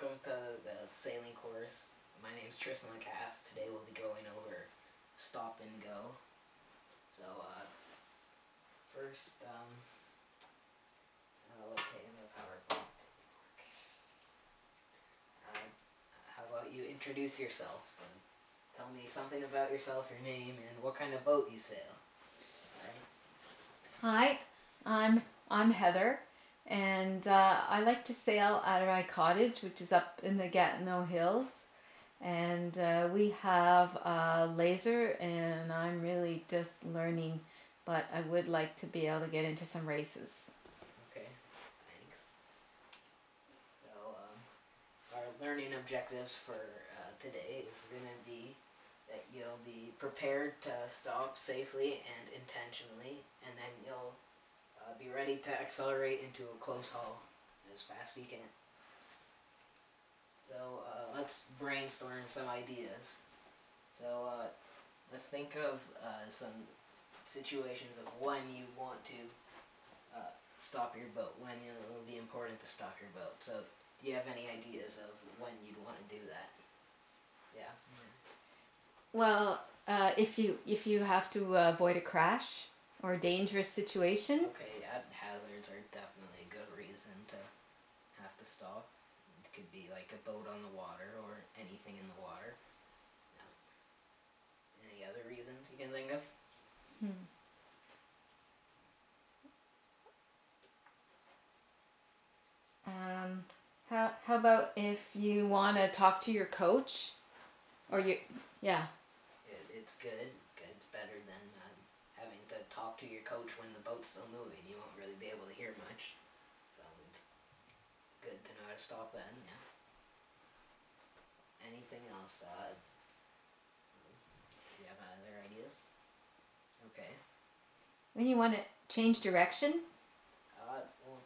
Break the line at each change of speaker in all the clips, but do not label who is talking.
welcome to the sailing course. My name is Tristan Lacasse. Today we'll be going over stop and go. So, uh, first, um, I'll locate in the PowerPoint. Uh, how about you introduce yourself and tell me something about yourself, your name, and what kind of boat you sail. Alright?
Hi, I'm I'm Heather, and uh, I like to sail of my cottage, which is up in the Gatineau Hills. And uh, we have a laser, and I'm really just learning, but I would like to be able to get into some races.
Okay, thanks. So, um, our learning objectives for uh, today is going to be that you'll be prepared to stop safely and intentionally, and then you'll uh, be ready to accelerate into a close haul as fast as you can. So uh, let's brainstorm some ideas. So uh, let's think of uh, some situations of when you want to uh, stop your boat, when it will be important to stop your boat. So do you have any ideas of when you'd want to do that? Yeah.
Well, uh, if you if you have to avoid a crash or a dangerous situation,
Okay, hazards are definitely a good reason to have to stop. It could be like a boat on the water or anything in the water. Any other reasons you can think of?
hmm. um, how how about if you want to talk to your coach, or you yeah
It, it's good. It's good. It's better than um, having to talk to your coach when the boat's still moving. You won't really be able to hear much. So it's good to know how to stop then. Yeah. Anything else? Uh, do you have other ideas? Okay.
when you want to change direction.
Uh, well,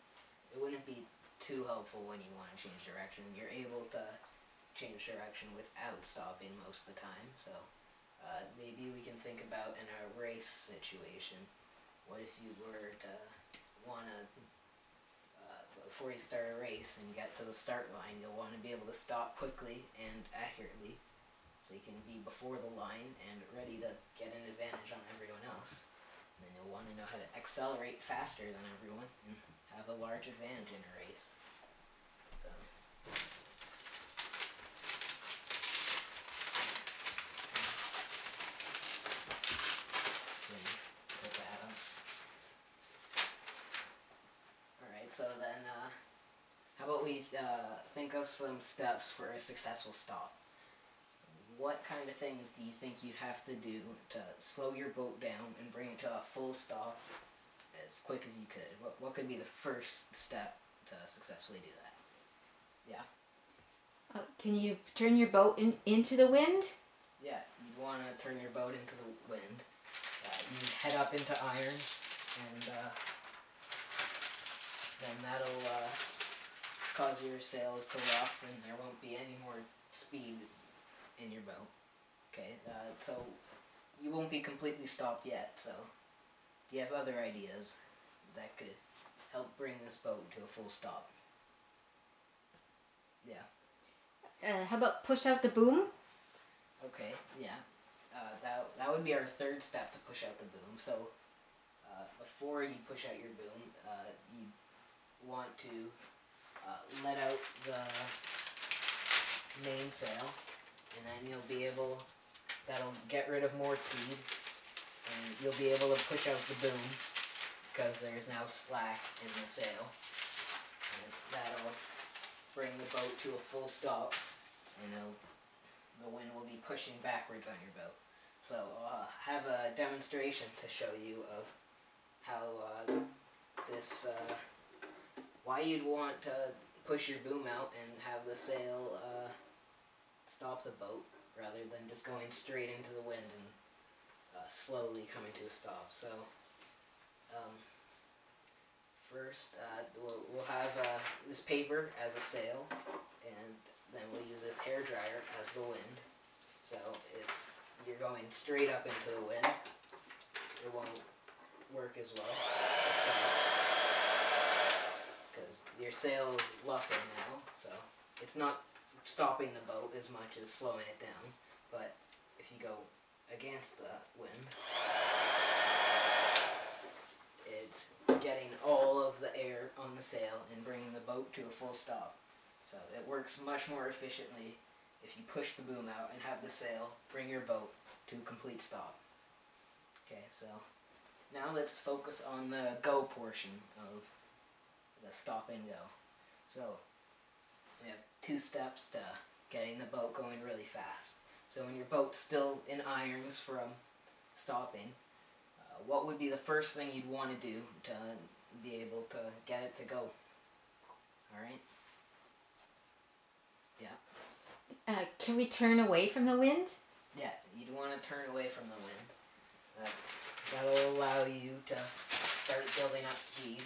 it wouldn't be too helpful when you want to change direction. You're able to change direction without stopping most of the time. So uh, maybe we can think about in a race situation. What if you were to want to, uh, before you start a race and get to the start line, you'll want to be able to stop quickly and accurately. So you can be before the line and ready to get an advantage on everyone else. And then you'll want to know how to accelerate faster than everyone and have a large advantage in a race. So. Then put that up. Alright, so then, uh, how about we uh, think of some steps for a successful stop? What kind of things do you think you'd have to do to slow your boat down and bring it to a full stop as quick as you could? What, what could be the first step to successfully do that? Yeah?
Uh, can you turn your boat in, into the wind?
Yeah, you'd want to turn your boat into the wind. Uh, you head up into irons, and uh, then that'll uh, cause your sails to luff, and there won't be any more speed in your boat. Okay, uh, so you won't be completely stopped yet. So, do you have other ideas that could help bring this boat to a full stop? Yeah.
Uh, how about push out the boom?
Okay, yeah. Uh, that, that would be our third step to push out the boom. So, uh, before you push out your boom, uh, you want to uh, let out the mainsail, and then you'll be able, that'll get rid of more speed, and you'll be able to push out the boom because there's now slack in the sail. And that'll bring the boat to a full stop, and it'll the wind will be pushing backwards on your boat. So I uh, have a demonstration to show you of how uh, this, uh, why you'd want to push your boom out and have the sail uh, stop the boat rather than just going straight into the wind and uh, slowly coming to a stop. So um, first uh, we'll, we'll have uh, this paper as a sail and then we'll use this hair dryer as the wind. So if you're going straight up into the wind, it won't work as well. Your sail is luffing now, so it's not stopping the boat as much as slowing it down. But if you go against the wind, it's getting all of the air on the sail and bringing the boat to a full stop. So it works much more efficiently if you push the boom out and have the sail bring your boat to a complete stop. Okay, so now let's focus on the go portion of the stop and go. So we have two steps to getting the boat going really fast. So when your boat's still in irons from stopping, uh, what would be the first thing you'd want to do to be able to get it to go? All right.
Uh, can we turn away from the wind?
Yeah, you'd want to turn away from the wind. Uh, that'll allow you to start building up speed.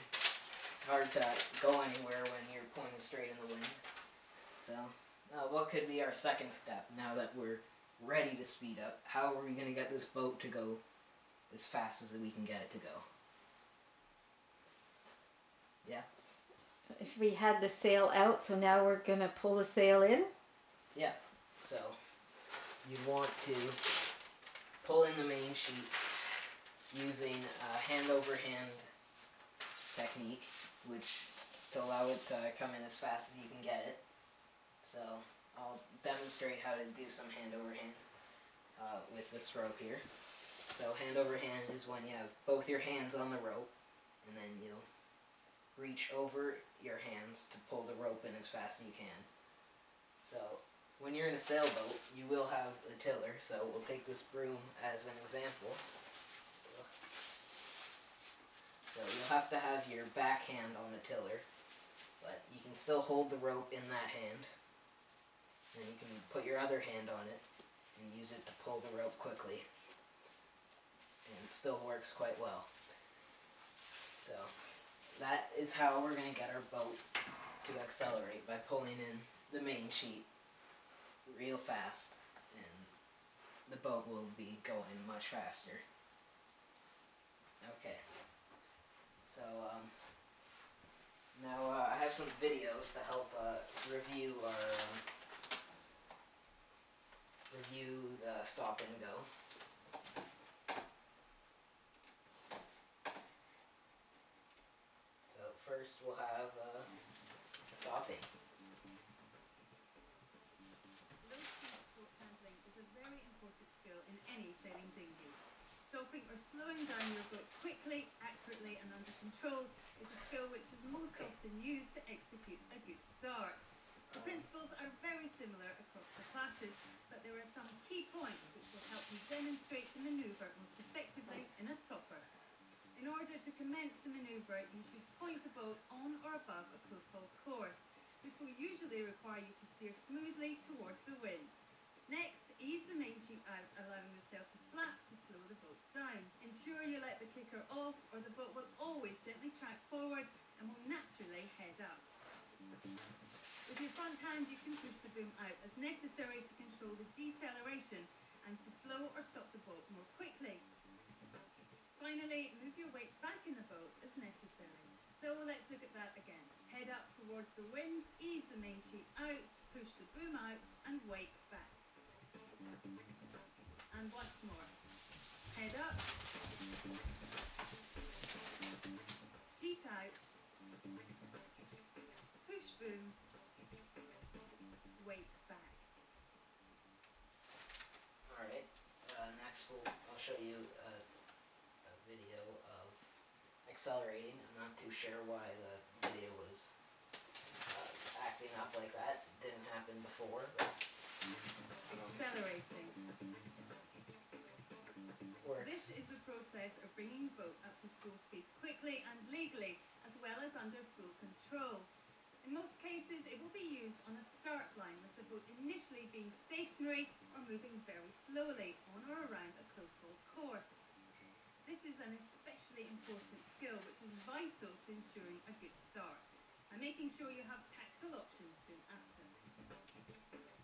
It's hard to go anywhere when you're pointed straight in the wind. So, uh, what could be our second step now that we're ready to speed up? How are we going to get this boat to go as fast as we can get it to go? Yeah.
If we had the sail out, so now we're gonna pull the sail in. Yeah.
So, you want to pull in the main sheet using a hand over hand technique, which to allow it to come in as fast as you can get it. So, I'll demonstrate how to do some hand over hand uh, with this rope here. So, hand over hand is when you have both your hands on the rope, and then you'll reach over your hands to pull the rope in as fast as you can. So, when you're in a sailboat, you will have a tiller. So we'll take this broom as an example. So you'll have to have your back hand on the tiller, but you can still hold the rope in that hand. And you can put your other hand on it and use it to pull the rope quickly. And it still works quite well. So that is how we're going to get our boat to accelerate by pulling in the main sheet real fast, and the boat will be going much faster. Okay. So, um, now uh, I have some videos to help uh, review our um, review the stop and go. So first we'll have uh, stopping.
Very important skill in any sailing dinghy. Stopping or slowing down your boat quickly, accurately, and under control is a skill which is most often used to execute a good start. The principles are very similar across the classes, but there are some key points which will help you demonstrate the manoeuvre most effectively in a topper. In order to commence the manoeuvre, you should point the boat on or above a close haul course. This will usually require you to steer smoothly towards the wind. Next, ease the main sheet out, allowing the sail to flap to slow the boat down. Ensure you let the kicker off, or the boat will always gently track forwards and will naturally head up. With your front hand, you can push the boom out as necessary to control the deceleration and to slow or stop the boat more quickly. Finally, move your weight back in the boat as necessary. So let's look at that again. Head up towards the wind, ease the main sheet out, push the boom out, and weight back. And once more. Head up, sheet out, push boom, weight back.
Alright, uh, next we'll, I'll show you a, a video of accelerating. I'm not too sure why the video was uh, acting up like that. It didn't happen before, but
Accelerating. This is the process of bringing the boat up to full speed quickly and legally, as well as under full control. In most cases, it will be used on a start line, with the boat initially being stationary or moving very slowly on or around a close haul course. This is an especially important skill which is vital to ensuring a good start and making sure you have tactical options soon after.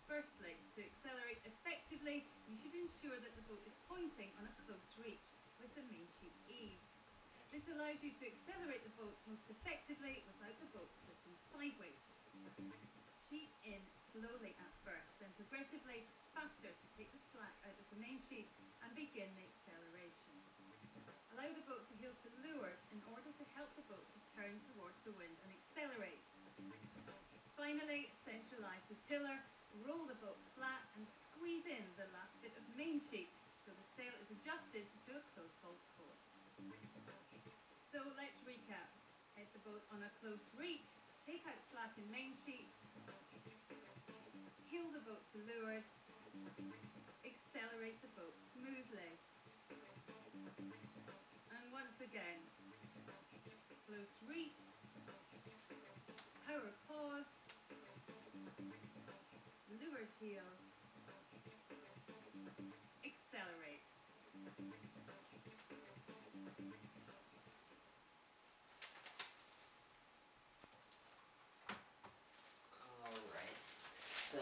Firstly, to accelerate effectively, you should ensure that the boat is pointing on a close reach with the main sheet eased. This allows you to accelerate the boat most effectively without the boat slipping sideways. sheet in slowly at first, then progressively faster to take the slack out of the main sheet and begin the acceleration. Allow the boat to heel to leeward in order to help the boat to turn towards the wind and accelerate. Finally, centralise the tiller, roll the boat flat and squeeze in the last bit of main sheet so the sail is adjusted to a close hauled course. So let's recap. Head the boat on a close reach, take out slack in main sheet, heel the boat to leeward, accelerate the boat smoothly. And once again, close reach, power pause, leeward heel, accelerate.
Alright. So,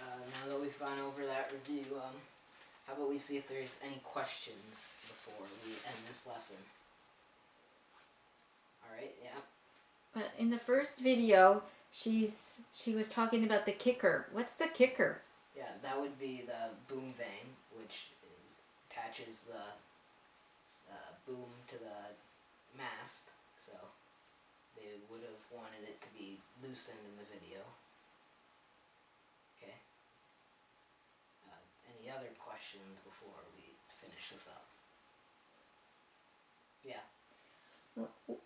uh, now that we've gone over that review, um, how about we see if there's any questions before we end this lesson? Alright, yeah.
But in the first video, she's she was talking about the kicker. What's the kicker?
Yeah, that would be the boom vang, which is attaches the uh, boom to the mast. So they would have wanted it to be loosened in the video. Okay. Uh, any other questions before we finish this up? Yeah.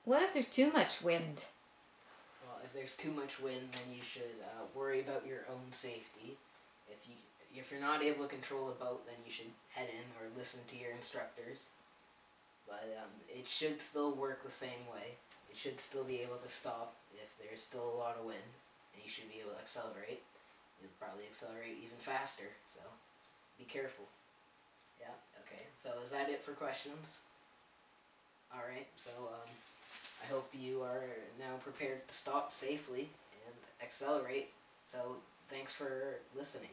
What if there's too much wind?
There's too much wind, then you should uh, worry about your own safety. If you if you're not able to control a boat, then you should head in or listen to your instructors. But um, it should still work the same way. It should still be able to stop if there's still a lot of wind, and you should be able to accelerate. You'll probably accelerate even faster. So be careful. Yeah. Okay. So is that it for questions? All right. So um, I hope you are now prepared to stop safely and accelerate. So, thanks for listening.